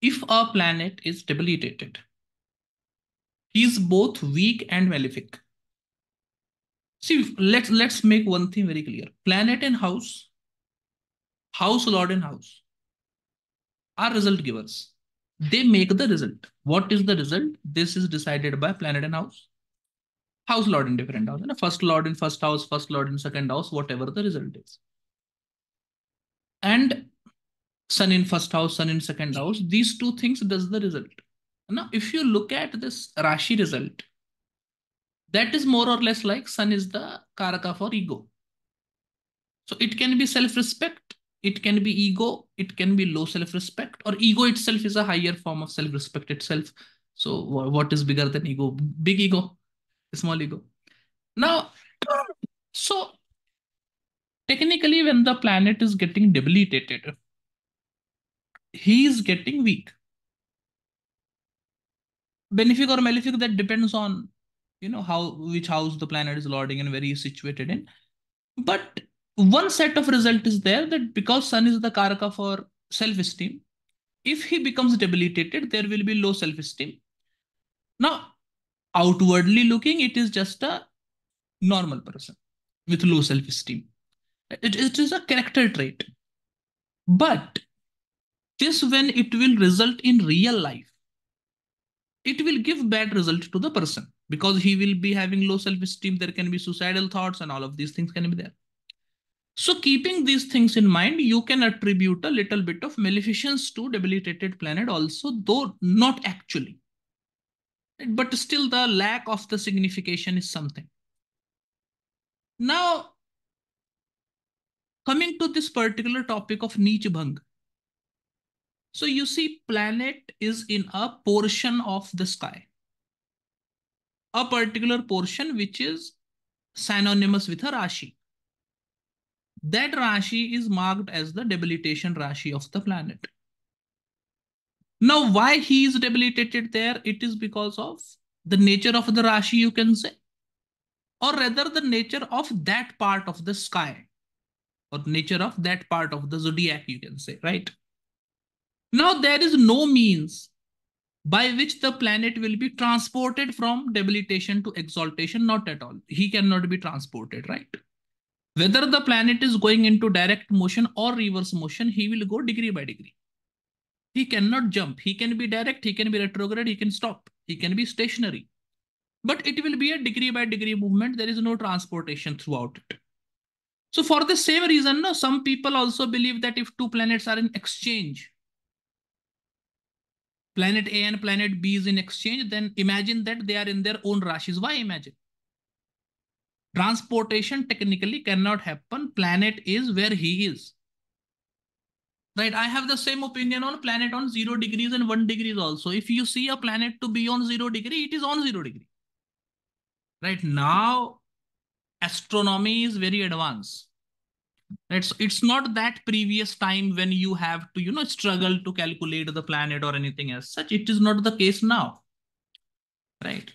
if a planet is debilitated, he is both weak and malefic. See, let's let's make one thing very clear. Planet and house, house lord and house are result givers. They make the result. What is the result? This is decided by planet and house. House lord in different house. And first lord in first house, first lord in second house, whatever the result is. And sun in first house, sun in second house. These two things does the result. Now, if you look at this Rashi result, that is more or less like sun is the karaka for ego. So it can be self-respect, it can be ego, it can be low self-respect, or ego itself is a higher form of self-respect itself. So what is bigger than ego? Big ego, small ego. Now, so technically when the planet is getting debilitated, he is getting weak. Benefic or malefic, that depends on you know how which house the planet is lording and where he is situated in. But one set of result is there that because sun is the karaka for self-esteem if he becomes debilitated there will be low self-esteem. Now outwardly looking it is just a normal person with low self-esteem. It, it is a character trait. But this when it will result in real life it will give bad result to the person because he will be having low self-esteem. There can be suicidal thoughts and all of these things can be there. So keeping these things in mind, you can attribute a little bit of maleficence to debilitated planet also, though not actually. But still the lack of the signification is something. Now, coming to this particular topic of Neech Bhang. So you see planet is in a portion of the sky a particular portion which is synonymous with a Rashi. That Rashi is marked as the debilitation Rashi of the planet. Now, why he is debilitated there? It is because of the nature of the Rashi, you can say, or rather the nature of that part of the sky, or nature of that part of the zodiac, you can say, right? Now, there is no means by which the planet will be transported from debilitation to exaltation, not at all. He cannot be transported, right? Whether the planet is going into direct motion or reverse motion, he will go degree by degree. He cannot jump. He can be direct, he can be retrograde, he can stop, he can be stationary. But it will be a degree by degree movement. There is no transportation throughout it. So for the same reason, no, some people also believe that if two planets are in exchange, planet A and planet B is in exchange, then imagine that they are in their own rashis. Why imagine? Transportation technically cannot happen. Planet is where he is. Right, I have the same opinion on planet on zero degrees and one degrees also. If you see a planet to be on zero degree, it is on zero degree. Right now, astronomy is very advanced it's it's not that previous time when you have to you know struggle to calculate the planet or anything as such. It is not the case now right?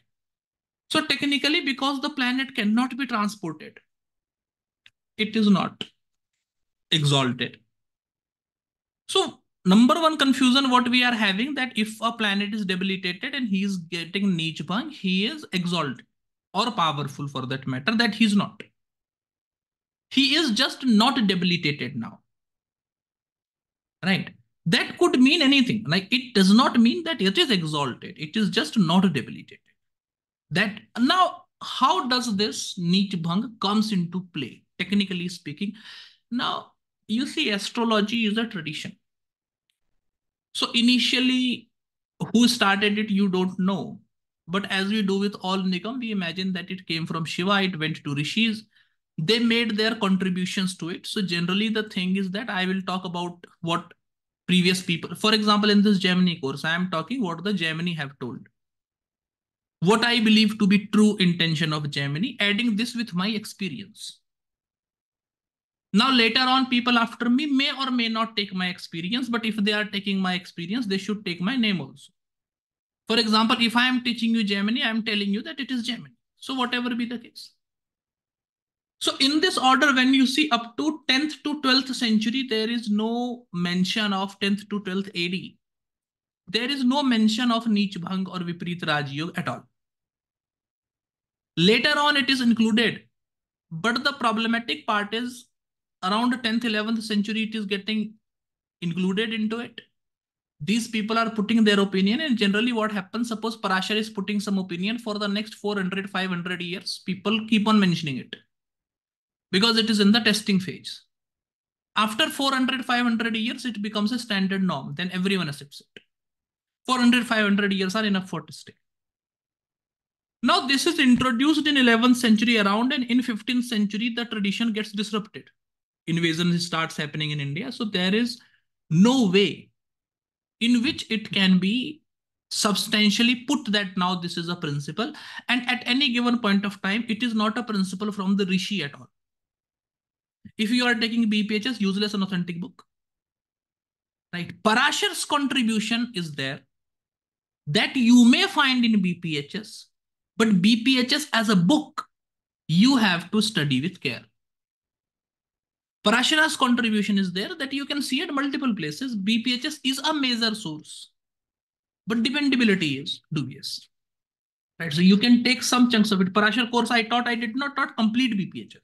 So technically because the planet cannot be transported it is not exalted. So number one confusion what we are having that if a planet is debilitated and he is getting Bhang, he is exalted or powerful for that matter that he's not he is just not debilitated now. Right? That could mean anything. Like it does not mean that it is exalted. It is just not debilitated. That now, how does this Neech comes into play, technically speaking? Now, you see, astrology is a tradition. So initially, who started it, you don't know. But as we do with all Nigam, we imagine that it came from Shiva, it went to Rishis, they made their contributions to it. So generally the thing is that I will talk about what previous people, for example, in this Jaimini course, I am talking what the Jaimini have told. What I believe to be true intention of Jaimini, adding this with my experience. Now later on, people after me may or may not take my experience, but if they are taking my experience, they should take my name also. For example, if I am teaching you Jaimini, I am telling you that it is Jaimini. So whatever be the case. So in this order, when you see up to 10th to 12th century, there is no mention of 10th to 12th AD. there is no mention of Neech Bhang or Viprit Rajyog at all. Later on, it is included. But the problematic part is around 10th, 11th century, it is getting included into it. These people are putting their opinion and generally what happens, suppose Parashar is putting some opinion for the next 400, 500 years, people keep on mentioning it because it is in the testing phase. After 400, 500 years, it becomes a standard norm. Then everyone accepts it. 400, 500 years are enough for testing. Now this is introduced in 11th century around and in 15th century, the tradition gets disrupted. Invasion starts happening in India. So there is no way in which it can be substantially put that now this is a principle. And at any given point of time, it is not a principle from the Rishi at all. If you are taking BPHS, useless and authentic book. Right. Parashar's contribution is there that you may find in BPHS, but BPHS as a book, you have to study with care. Parashara's contribution is there that you can see at multiple places. BPHS is a major source, but dependability is dubious. Right, so you can take some chunks of it. Parashar course I taught, I did not taught complete BPHS.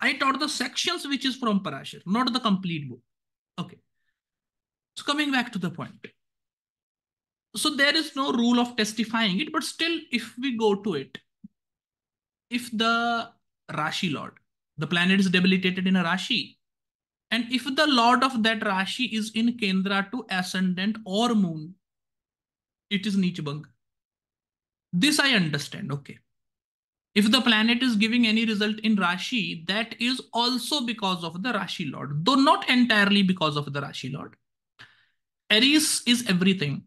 I taught the sections which is from Parashar, not the complete book. Okay. So coming back to the point. So there is no rule of testifying it, but still if we go to it, if the Rashi Lord, the planet is debilitated in a Rashi, and if the Lord of that Rashi is in Kendra to ascendant or moon, it is Nichbang. This I understand, okay. If the planet is giving any result in Rashi, that is also because of the Rashi Lord, though not entirely because of the Rashi Lord. Aries is everything.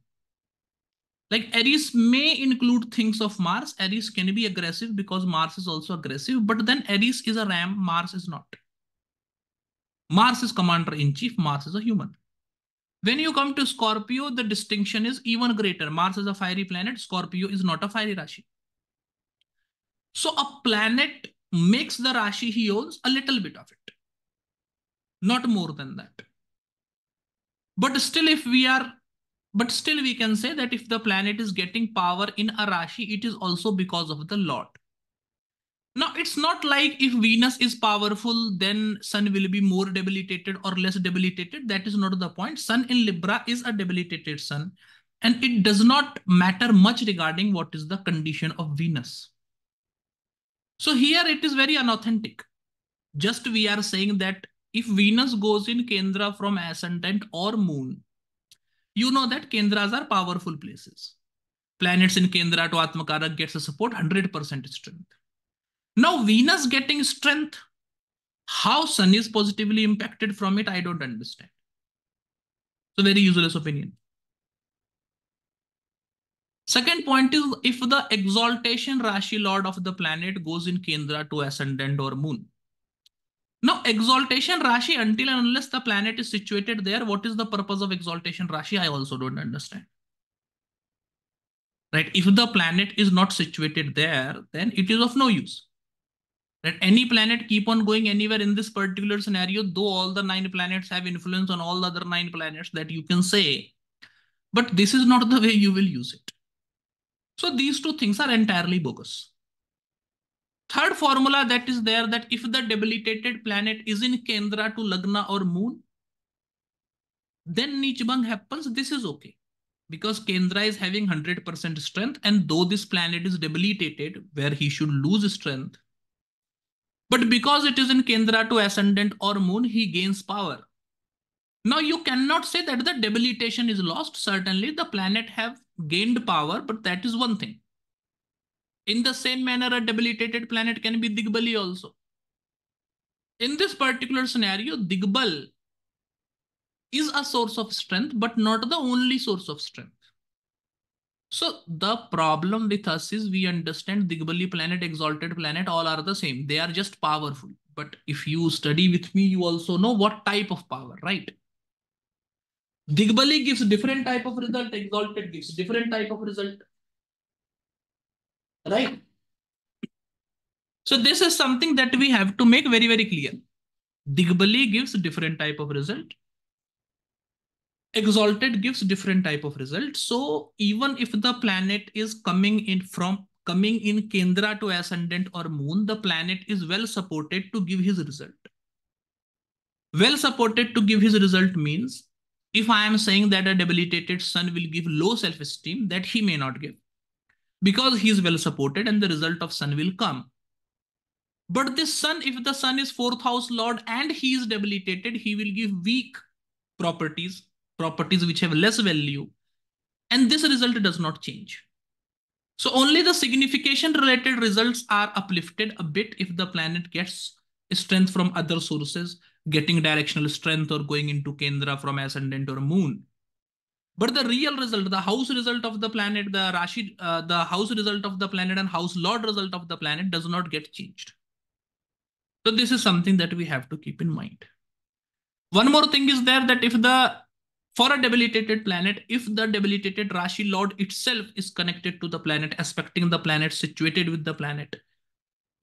Like Aries may include things of Mars. Aries can be aggressive because Mars is also aggressive, but then Aries is a ram, Mars is not. Mars is commander in chief, Mars is a human. When you come to Scorpio, the distinction is even greater. Mars is a fiery planet, Scorpio is not a fiery Rashi. So a planet makes the Rashi he owns a little bit of it, not more than that. But still, if we are, but still we can say that if the planet is getting power in a Rashi, it is also because of the Lord. Now, it's not like if Venus is powerful, then Sun will be more debilitated or less debilitated. That is not the point. Sun in Libra is a debilitated Sun. And it does not matter much regarding what is the condition of Venus. So here it is very unauthentic. Just we are saying that if Venus goes in Kendra from ascendant or moon, you know that Kendras are powerful places. Planets in Kendra to Atmakarak gets a support 100% strength. Now Venus getting strength, how Sun is positively impacted from it, I don't understand. So very useless opinion. Second point is if the exaltation Rashi Lord of the planet goes in Kendra to ascendant or moon. Now, exaltation Rashi, until and unless the planet is situated there, what is the purpose of exaltation Rashi? I also don't understand. Right? If the planet is not situated there, then it is of no use. Right? Any planet keep on going anywhere in this particular scenario, though all the nine planets have influence on all the other nine planets that you can say, but this is not the way you will use it. So these two things are entirely bogus. Third formula that is there that if the debilitated planet is in Kendra to Lagna or Moon, then Nichbang happens, this is okay. Because Kendra is having 100% strength and though this planet is debilitated where he should lose strength, but because it is in Kendra to Ascendant or Moon, he gains power. Now you cannot say that the debilitation is lost. Certainly the planet have gained power, but that is one thing. In the same manner, a debilitated planet can be Digbali also. In this particular scenario, Digbal is a source of strength, but not the only source of strength. So the problem with us is we understand Digbali planet, exalted planet, all are the same. They are just powerful. But if you study with me, you also know what type of power, right? Digbali gives different type of result, exalted gives different type of result. Right? So this is something that we have to make very, very clear. Digbali gives different type of result. exalted gives different type of result. So even if the planet is coming in from coming in Kendra to ascendant or moon, the planet is well supported to give his result. Well supported to give his result means if I am saying that a debilitated sun will give low self-esteem, that he may not give because he is well supported and the result of sun will come. But this sun, if the sun is fourth house lord and he is debilitated, he will give weak properties, properties which have less value. And this result does not change. So only the signification related results are uplifted a bit if the planet gets strength from other sources, getting directional strength or going into Kendra from ascendant or moon. But the real result, the house result of the planet, the Rashi, uh, the house result of the planet and house lord result of the planet does not get changed. So this is something that we have to keep in mind. One more thing is there that if the for a debilitated planet, if the debilitated Rashi Lord itself is connected to the planet, aspecting the planet, situated with the planet,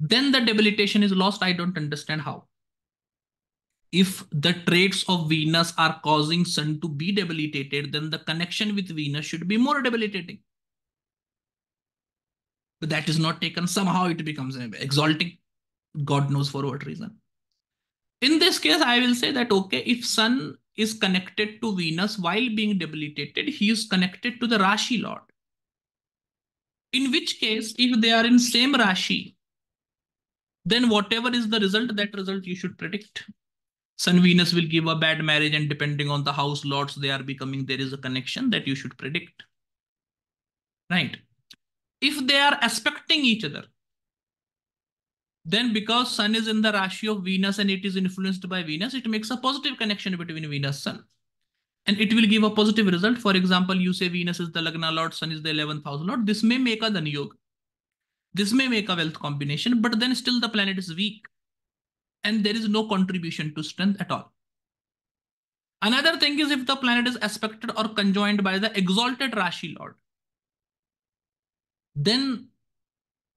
then the debilitation is lost. I don't understand how. If the traits of Venus are causing Sun to be debilitated, then the connection with Venus should be more debilitating. But that is not taken. Somehow it becomes exalting. God knows for what reason. In this case, I will say that, okay, if Sun is connected to Venus while being debilitated, he is connected to the Rashi Lord. In which case, if they are in same Rashi, then whatever is the result, that result you should predict. Sun Venus will give a bad marriage, and depending on the house lords they are becoming, there is a connection that you should predict. Right? If they are aspecting each other, then because sun is in the Rashi of Venus and it is influenced by Venus, it makes a positive connection between Venus sun. And it will give a positive result. For example, you say Venus is the Lagna Lord, Sun is the 11th house Lord. This may make a Dhan Yoga. This may make a wealth combination, but then still the planet is weak. And there is no contribution to strength at all. Another thing is if the planet is aspected or conjoined by the exalted Rashi Lord, then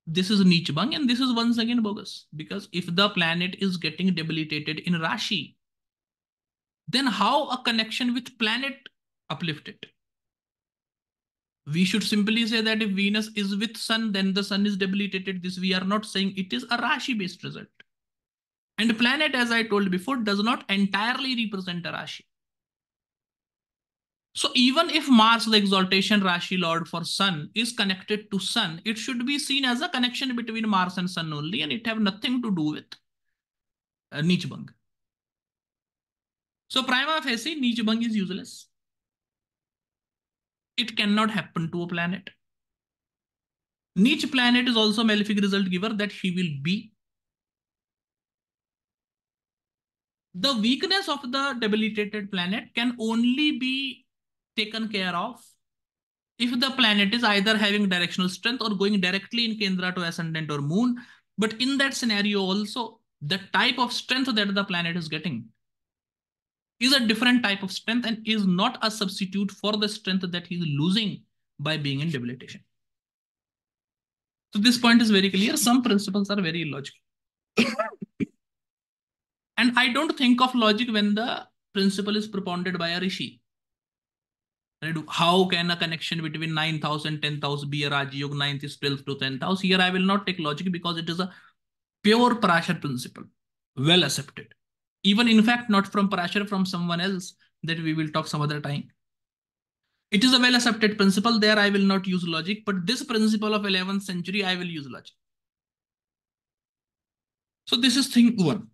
this is Nichbang and this is once again bogus because if the planet is getting debilitated in Rashi, then how a connection with planet uplifted? We should simply say that if Venus is with Sun, then the Sun is debilitated. This we are not saying it is a Rashi based result. And planet, as I told before, does not entirely represent a Rashi. So even if Mars, the exaltation Rashi Lord for Sun, is connected to Sun, it should be seen as a connection between Mars and Sun only, and it have nothing to do with uh, Nichbang. So prima facie, Nichbang is useless. It cannot happen to a planet. Neech planet is also malefic result giver that he will be. The weakness of the debilitated planet can only be taken care of if the planet is either having directional strength or going directly in Kendra to ascendant or moon. But in that scenario also, the type of strength that the planet is getting is a different type of strength and is not a substitute for the strength that he's losing by being in debilitation. So this point is very clear. Some principles are very illogical. and I don't think of logic when the principle is propounded by a rishi. How can a connection between 9,000 and 10,000 be a Raja Yoga 9th is 12th to 10,000? Here I will not take logic because it is a pure Parashar principle, well accepted. Even in fact, not from Parashar, from someone else that we will talk some other time. It is a well accepted principle. There I will not use logic, but this principle of 11th century, I will use logic. So this is thing one.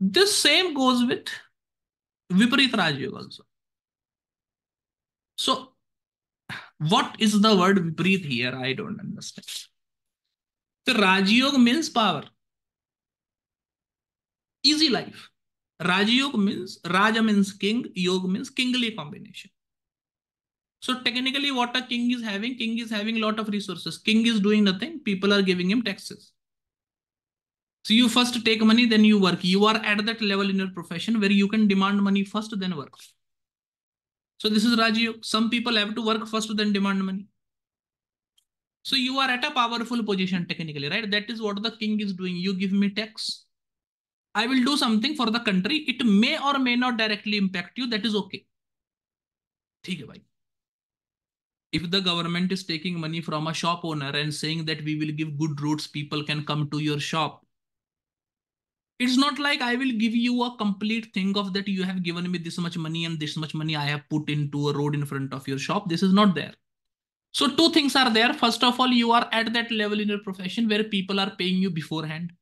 This same goes with Viparit Raj Yoga also. So what is the word Viparit here? I don't understand. The Rajyog means power. Easy life. Rajyog means, Raja means king, Yoga means kingly combination. So technically what a king is having, king is having a lot of resources. King is doing nothing, people are giving him taxes. So you first take money, then you work. You are at that level in your profession where you can demand money first, then work. So this is Rajyog. Some people have to work first, then demand money. So you are at a powerful position technically, right? That is what the king is doing. You give me tax. I will do something for the country. It may or may not directly impact you. That is okay. If the government is taking money from a shop owner and saying that we will give good roads, people can come to your shop it's not like i will give you a complete thing of that you have given me this much money and this much money i have put into a road in front of your shop this is not there so two things are there first of all you are at that level in your profession where people are paying you beforehand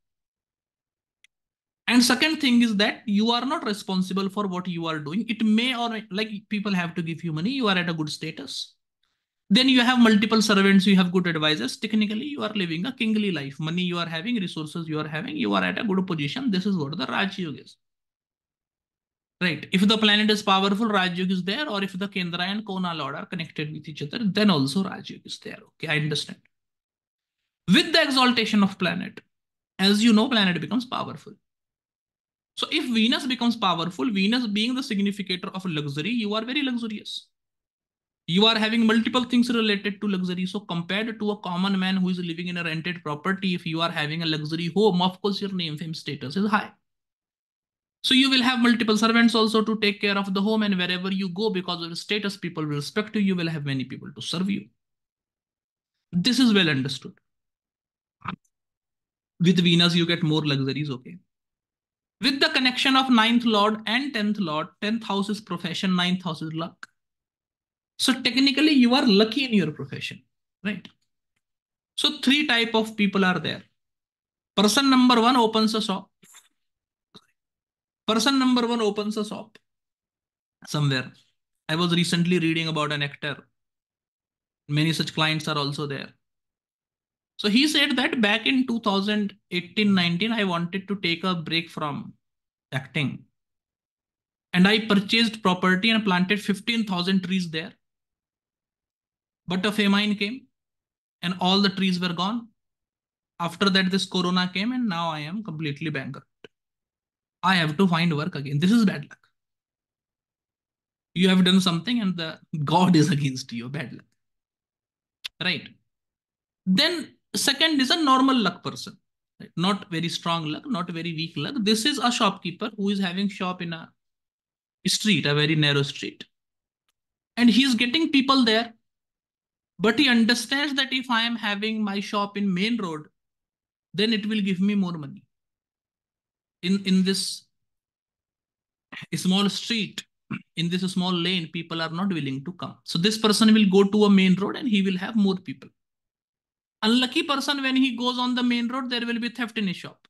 and second thing is that you are not responsible for what you are doing. It may or like people have to give you money. You are at a good status. Then you have multiple servants. You have good advisors. Technically, you are living a kingly life. Money you are having, resources you are having. You are at a good position. This is what the Raj Yoga is. Right. If the planet is powerful, Raj Yoga is there. Or if the Kendra and Kona Lord are connected with each other, then also Raj Yoga is there. Okay, I understand. With the exaltation of planet, as you know, planet becomes powerful. So if Venus becomes powerful, Venus being the significator of luxury, you are very luxurious. You are having multiple things related to luxury. So compared to a common man who is living in a rented property, if you are having a luxury home, of course your name, fame, status is high. So you will have multiple servants also to take care of the home and wherever you go because of status, people will respect you. You will have many people to serve you. This is well understood. With Venus, you get more luxuries, okay? With the connection of ninth lord and tenth lord, tenth house is profession, ninth house is luck. So technically you are lucky in your profession, right? So three type of people are there. Person number one opens a shop. Person number one opens a shop somewhere. I was recently reading about an actor. Many such clients are also there. So he said that back in 2018-19, I wanted to take a break from acting. And I purchased property and planted 15,000 trees there. But a famine came and all the trees were gone. After that, this corona came and now I am completely bankrupt. I have to find work again. This is bad luck. You have done something and the God is against you. Bad luck. Right. Then Second is a normal luck person, right? not very strong luck, not very weak luck. This is a shopkeeper who is having shop in a street, a very narrow street. And he is getting people there. But he understands that if I am having my shop in main road, then it will give me more money. In, in this small street, in this small lane, people are not willing to come. So this person will go to a main road and he will have more people unlucky person when he goes on the main road there will be theft in his shop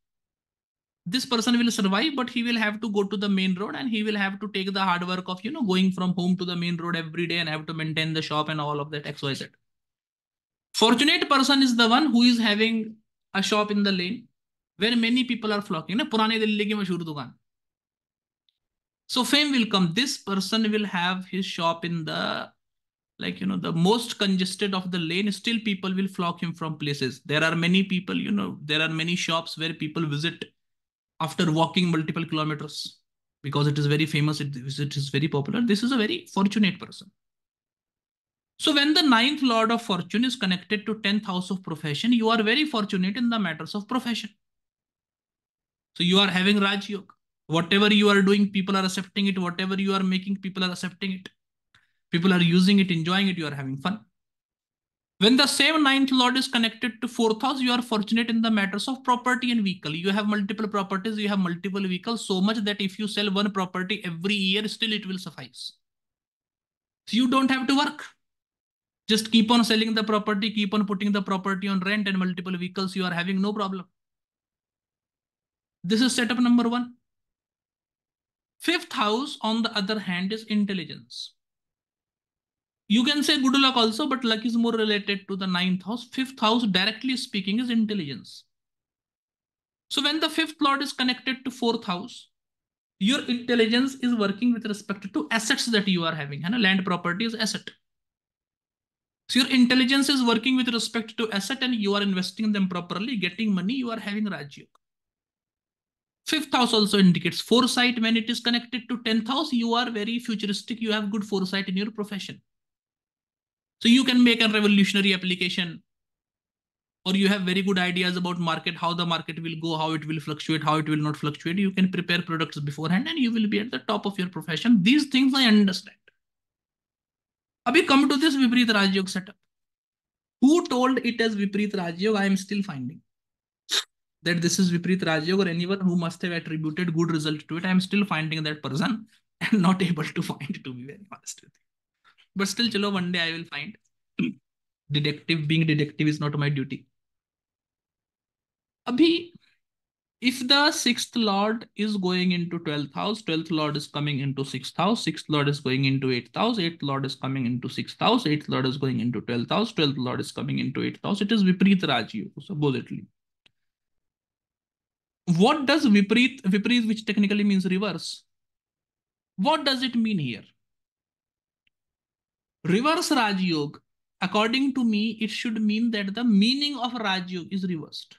this person will survive but he will have to go to the main road and he will have to take the hard work of you know going from home to the main road every day and have to maintain the shop and all of that xyz fortunate person is the one who is having a shop in the lane where many people are flocking. So fame will come. This person will have his shop in the like you know the most congested of the lane. Still people will flock him from places. There are many people you know there are many shops where people visit after walking multiple kilometers because it is very famous it, it is very popular this is a very fortunate person. So when the ninth lord of fortune is connected to 10th house of profession you are very fortunate in the matters of profession. So you are having raj yoga. Whatever you are doing people are accepting it. Whatever you are making people are accepting it. People are using it, enjoying it, you are having fun. When the same ninth lord is connected to fourth house, you are fortunate in the matters of property and vehicle. You have multiple properties, you have multiple vehicles, so much that if you sell one property every year, still it will suffice. So you don't have to work. Just keep on selling the property, keep on putting the property on rent and multiple vehicles, you are having no problem. This is setup number one. Fifth house, on the other hand, is intelligence. You can say good luck also, but luck is more related to the ninth house. Fifth house, directly speaking, is intelligence. So when the fifth lord is connected to fourth house, your intelligence is working with respect to assets that you are having. And a land property is asset. So your intelligence is working with respect to asset and you are investing in them properly, getting money, you are having Rajyog. Fifth house also indicates foresight. When it is connected to 10th house, you are very futuristic. You have good foresight in your profession. So you can make a revolutionary application or you have very good ideas about market, how the market will go, how it will fluctuate, how it will not fluctuate. You can prepare products beforehand and you will be at the top of your profession. These things I understand. Abhi come to this Vipreet Rajyog setup. Who told it as Vipreet Rajyog? I am still finding that this is Vipreet Rajyog or anyone who must have attributed good result to it. I am still finding that person and not able to find to be very honest with you. But still, chalo, one day I will find. Detective being detective is not my duty. Abhi, if the sixth lord is going into 12th house 12th lord is coming into sixth house sixth lord is going into eighth house eighth lord is coming into sixth house eighth lord is going into 12th house 12th lord is coming into eighth house it is vipreet rajyo supposedly what does vipreet vipreet which technically means reverse what does it mean here reverse rajyog according to me it should mean that the meaning of rajyog is reversed.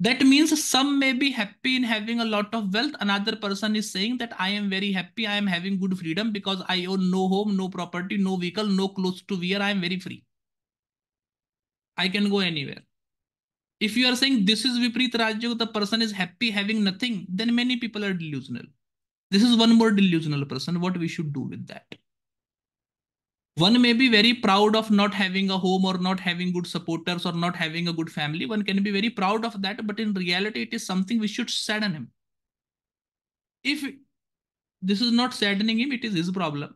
That means some may be happy in having a lot of wealth. Another person is saying that i am very happy i am having good freedom because i own no home no property no vehicle no clothes to wear i am very free. I can go anywhere. If you are saying this is vipreet rajyog the person is happy having nothing then many people are delusional. This is one more delusional person. What we should do with that one may be very proud of not having a home or not having good supporters or not having a good family. One can be very proud of that but in reality it is something we should sadden him. If this is not saddening him it is his problem.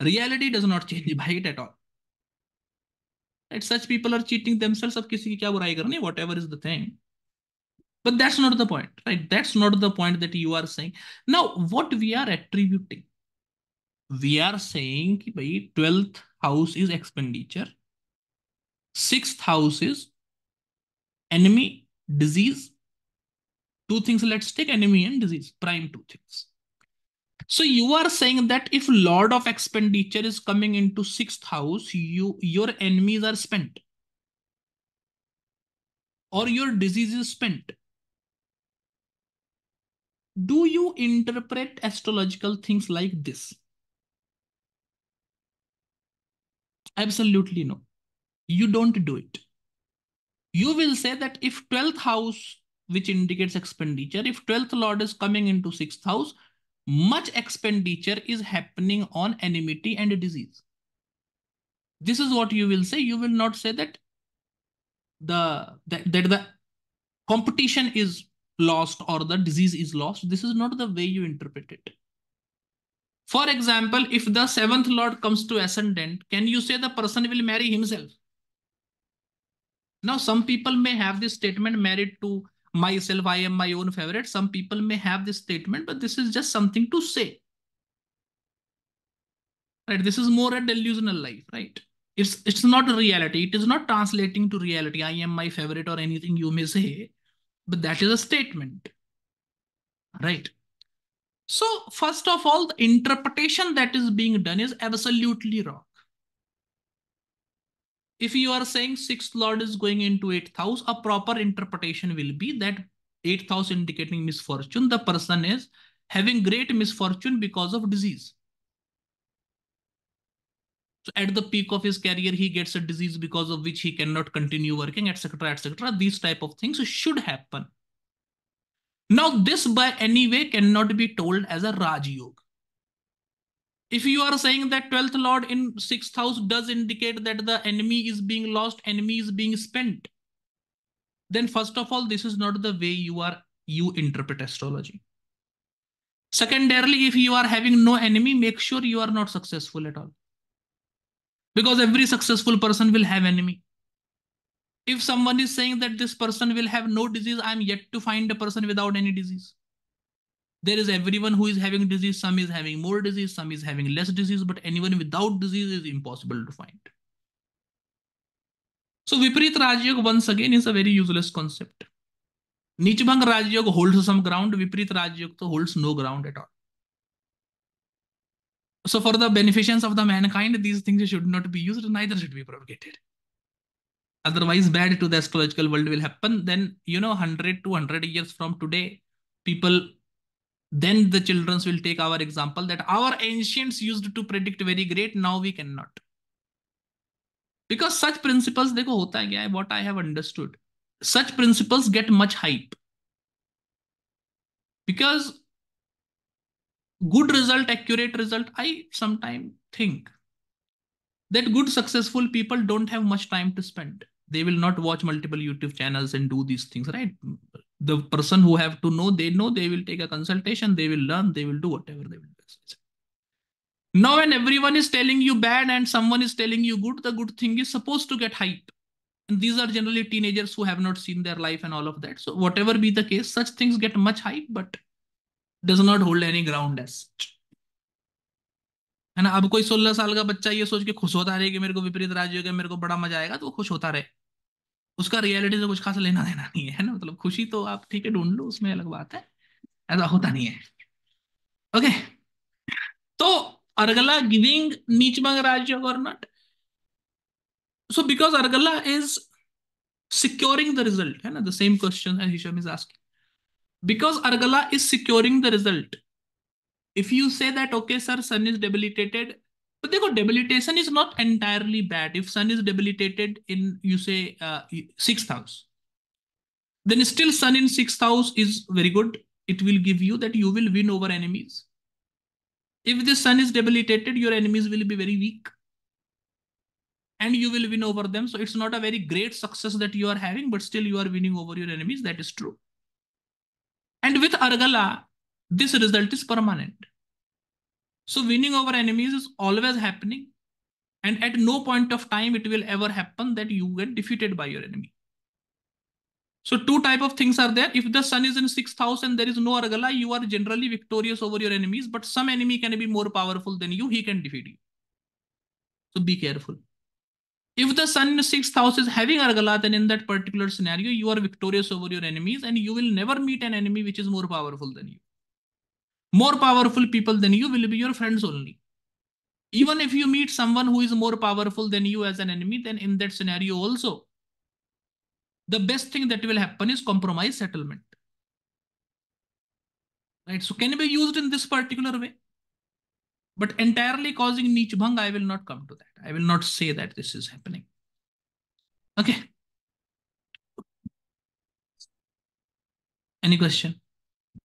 Reality does not change by it at all. Right? Such people are cheating themselves of kisi ki kya burai karni whatever is the thing. But that's not the point right? That's not the point that you are saying. Now what we are attributing? we are saying कि भाई twelfth house is expenditure six house is enemy disease two things let's take enemy and disease prime two things so you are saying that if lord of expenditure is coming into sixth house you your enemies are spent or your disease is spent do you interpret astrological things like this Absolutely no. You don't do it. You will say that if 12th house, which indicates expenditure, if 12th lord is coming into 6th house, much expenditure is happening on enmity and disease. This is what you will say. You will not say that the that, that the competition is lost or the disease is lost. This is not the way you interpret it. For example, if the seventh lord comes to ascendant, can you say the person will marry himself? Now, some people may have this statement married to myself, I am my own favorite. Some people may have this statement, but this is just something to say. Right? This is more a delusional life, right? It's, it's not a reality. It is not translating to reality. I am my favorite or anything you may say, but that is a statement, right? So first of all, the interpretation that is being done is absolutely wrong. If you are saying sixth lord is going into eighth house, a proper interpretation will be that eighth house indicating misfortune. The person is having great misfortune because of disease. So at the peak of his career, he gets a disease because of which he cannot continue working, etc., etc. These type of things should happen. Now, this by any way cannot be told as a Raj Yoga. If you are saying that 12th Lord in 6th house does indicate that the enemy is being lost, enemy is being spent, then first of all, this is not the way you are you interpret astrology. Secondarily, if you are having no enemy, make sure you are not successful at all. Because every successful person will have enemy if someone is saying that this person will have no disease, I'm yet to find a person without any disease. There is everyone who is having disease, some is having more disease, some is having less disease, but anyone without disease is impossible to find. So Viparit Rajyog once again is a very useless concept. Nichbhang Rajyog holds some ground, Viparit Rajyog holds no ground at all. So for the beneficence of the mankind, these things should not be used, neither should be propagated otherwise bad to the astrological world will happen then you know 100 to 100 years from today people then the children will take our example that our ancients used to predict very great now we cannot because such principles देखो होता है क्या what I have understood such principles get much hype because good result accurate result I sometimes think that good successful people don't have much time to spend. They will not watch multiple youtube channels and do these things right? The person who have to know they know they will take a consultation they will learn they will do whatever they will do. Now when everyone is telling you bad and someone is telling you good the good thing is supposed to get hype and these are generally teenagers who have not seen their life and all of that. So whatever be the case such things get much hype but does not hold any ground as such है ना? अब कोई सोलह साल का बच्चा ये सोच के खुश होता रहे कि मेरे को विपरीत राज्य हो गया, मेरे को बड़ा मज़ा आएगा तो वो खुश होता रहे। उसका रियलिटी से कुछ खास लेना देना नहीं है ना? मतलब खुशी तो आप ठीक है, ढूंढ लो, उसमें अलग बात है। ऐसा होता नहीं है। ओके? तो अर्गला गिविंग नीचमंग राज्य और not so, because argala is securing the result ना? The same question as hisham is asking. Because argala is if you say that okay sir sun is debilitated but देखो debilitation is not entirely bad. If sun is debilitated in you say uh, sixth house then still sun in sixth house is very good. It will give you that you will win over enemies. If the sun is debilitated your enemies will be very weak and you will win over them. So it's not a very great success that you are having but still you are winning over your enemies. That is true. And with argala this result is permanent. So winning over enemies is always happening and at no point of time it will ever happen that you get defeated by your enemy. So two type of things are there. If the sun is in sixth house and there is no argala you are generally victorious over your enemies but some enemy can be more powerful than you he can defeat you. So be careful. If the sun in sixth house is having argala then in that particular scenario you are victorious over your enemies and you will never meet an enemy which is more powerful than you more powerful people than you will be your friends only. Even if you meet someone who is more powerful than you as an enemy then in that scenario also the best thing that will happen is compromise settlement. Right? So can be used in this particular way. But entirely causing neech bhang i will not come to that. I will not say that this is happening. Okay. Any question